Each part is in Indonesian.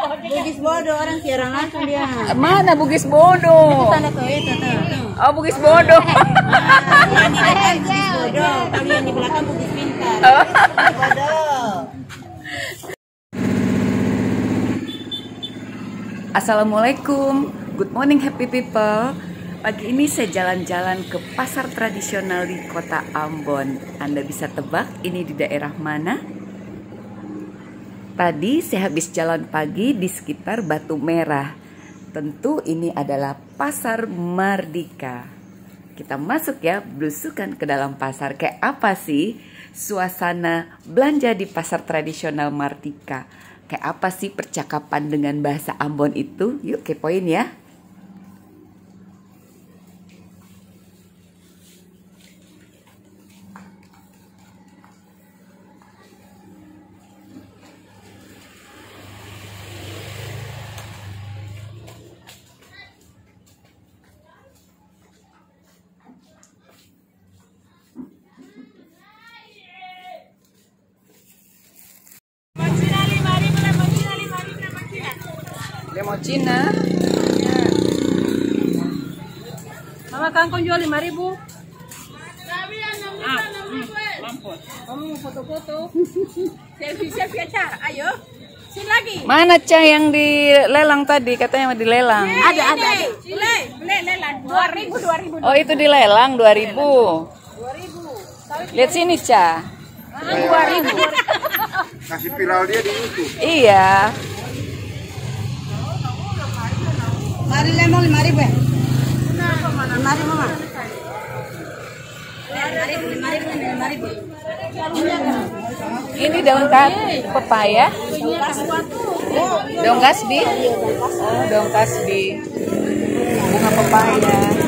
Bugis bodoh orang siaran langsung dia. Mana Bugis bodoh? Tanda tuh itu tuh. tuh. Oh, Bugis bodoh. Yang di depan Bugis bodoh, kalau yang di belakang Bugis pintar. Bodoh. Assalamualaikum, good morning happy people. Pagi ini saya jalan-jalan ke pasar tradisional di kota Ambon. Anda bisa tebak ini di daerah mana? Tadi saya habis jalan pagi di sekitar Batu Merah. Tentu ini adalah pasar Mardika. Kita masuk ya, belusukan ke dalam pasar. Kayak apa sih suasana belanja di pasar tradisional Mardika? Kayak apa sih percakapan dengan bahasa Ambon itu? Yuk kepoin ya. Cina. Mama kangkong jual lima ribu. Ah, hmm, mampus. Kamu mau foto-foto? selfie selfie acara. Ayo. Sini lagi. Mana Cah yang dilelang tadi? Katanya mau dilelang. Ada ada ada. Beli beli lelang dua ribu dua ribu Oh itu dilelang 2000 dua ribu. Lihat sini Cah. Dua ribu. kasih viral dia di YouTube. Iya. Lima ribu lima ribu lima ribu. Ini daun pepaya. Daun kasbi. Oh, daun kasbi. Bunga pepaya.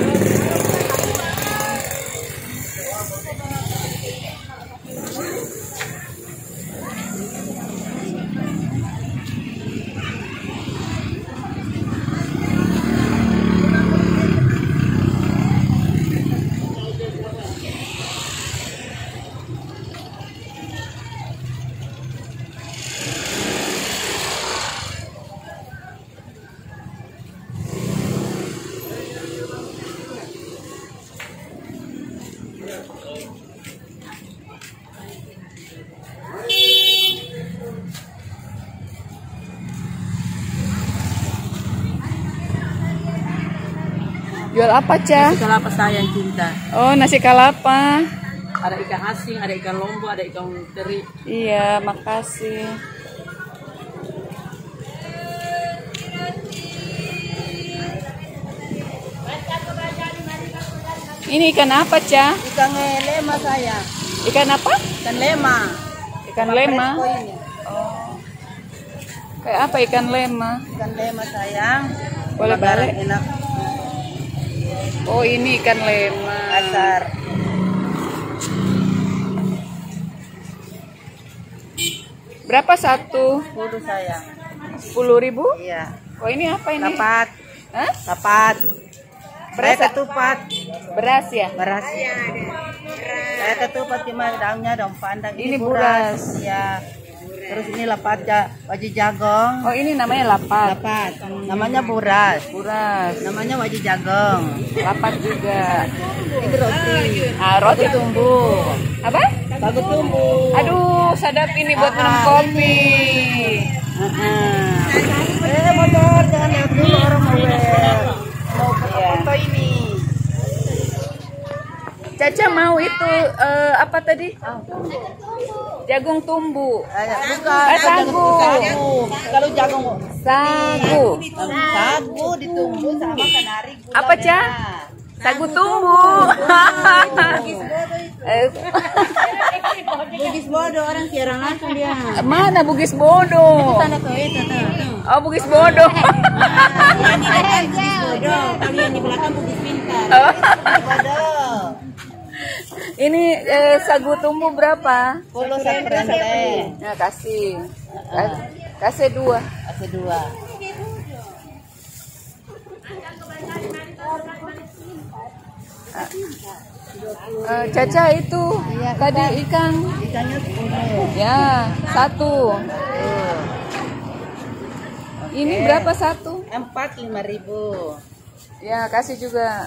Apa Cah? Kelapa sayang cinta. Oh nasi kalapa. Ada ikan asin, ada ikan lombok, ada ikan teri. Iya, makasih. Ini ikan apa, Cah? Ikan lema saya. Ikan apa? Ikan lema. Ikan lema. Fresco ini. Kayak apa ikan lema? Ikan lema sayang. Boleh balik? Enak. Oh, ini ikan lema. Asar. Berapa satu? Kudu sayang. Sepuluh ribu? Iya. Oh, ini apa ini? Lapat. Hah? Lapat. Beras Saya ketupat. Beras ya? Beras. Saya ketupat cuma daunnya daun pandan. Ini buras. Ya. Terus ini lapat ja, wajib jagong. Oh, ini namanya lapat. Lapat. Namanya buras. Buras. Namanya wajib jagong. Lapat juga. Ini roti. Ah, roti tumbuh. apa? Bagu tumbuh. Aduh, sadap ini buat minum kopi. Eh motor jangan lihat dulu orang mau wear. Mau. Caca mau itu eh, apa tadi? Jagung tumbu. Eh, bukan. Eh, sagu. Kalau jagung Sagu. sagu ditumbuh sama kenari gula Apa, Ca? Sagu tumbu. Eh, Bugis bodoh orang siaran langsung dia. Mana Bugis bodoh? Tuh itu. Oh, Bugis bodoh. Yang di depan Bugis bodoh, kalau yang di belakang Bugis pintar. Bodoh. Ini eh, sagu tumbu berapa? Puluh sente. Ya, kasih. Ka- Kasih dua. Kasih dua. Eh, Caca itu tadi ikan. Ikannya sepuluh. Ya, satu. Tuh. ini berapa satu? Empat lima ribu. Ya, kasih juga.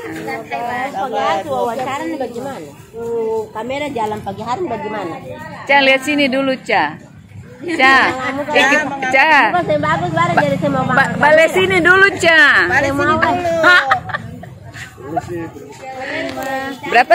Pagi wawancara bagaimana? Tuh, kamera jalan pagi hari bagaimana? Ca, lihat sini dulu, Ca. Ca, Ca. Bukan saya bagus baru jadi saya mau Ba balik sini dulu. Saya mau. Hah? Berapa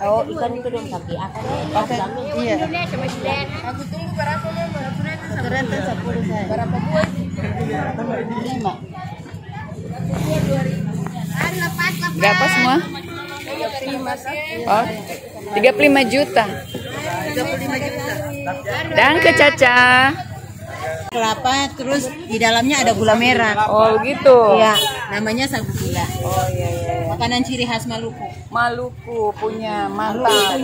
Oh, ikan itu dong kaki apa deh? Oke. Iya. Aku tunggu berapa mama? Ternyata sepuluh saya. Berapa buah? Lima. Berapa semua? Oh, 35 juta. Dan ke Caca. Kelapa terus di dalamnya ada gula merah. Oh, gitu. Iya, namanya sagu gula. Oh, iya, iya. Iya. Makanan ciri khas Maluku. Maluku punya mantap.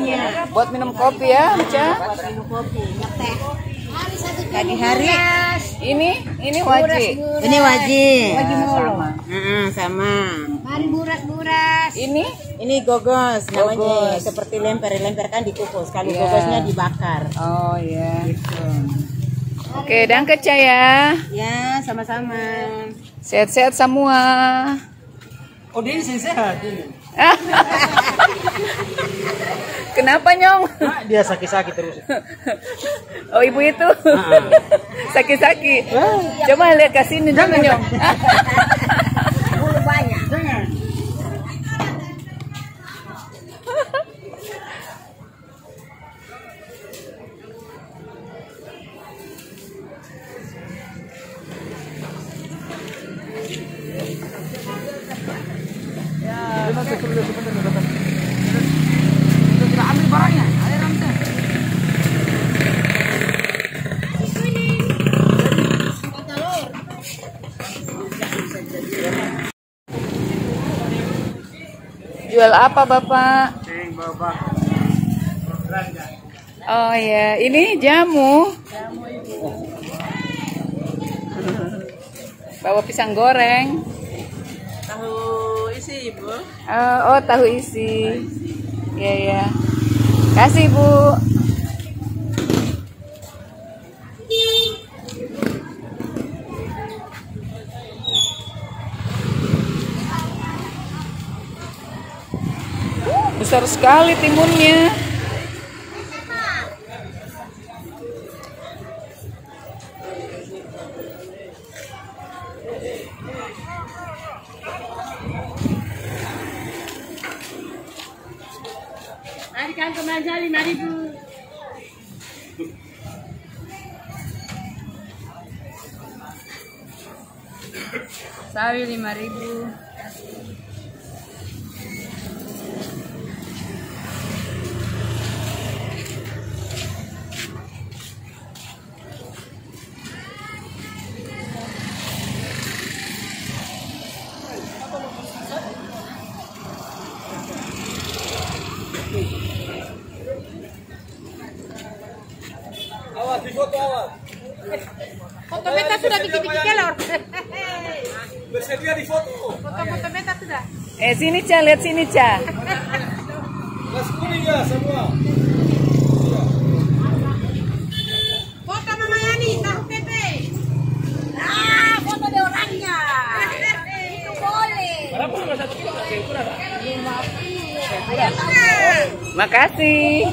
Buat minum kopi ya, Ca. Minum kopi, ngeteh. Pagi hari Ini, ini wajib. ini wajib. Sama. Heeh, sama. Mari buras-buras. Ini Ini gogos namanya Gogos. seperti lemper lemper kan dikukus. Kalau Iya. gogosnya dibakar. Oh ya. Gitu. Oke, dan ya. Ya, sama-sama. Sehat-sehat semua. Oh dia sih sehat ini. Kenapa nyong? Nah, dia sakit-sakit terus. Oh ibu itu sakit-sakit. Coba lihat ke sini dulu nyong. Jual apa bapak? Oh ya, ini jamu. Bawa pisang goreng. Tahu isi, Ibu. Oh, oh tahu isi. Ya ya. Kasih bu. Besar sekali timunnya. Kan ke mana lima ribu. Sawi lima ribu. Bikin-bikin kelor. Bersedia di foto. Foto-foto beta sudah. Eh sini Ca, lihat sini Ca. Mas kuning ya semua. Foto Mama Yani, tahu tempe. Ah, foto de orangnya. Itu boleh. Makasih.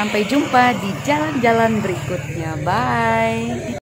Sampai jumpa di jalan-jalan berikutnya. Bye.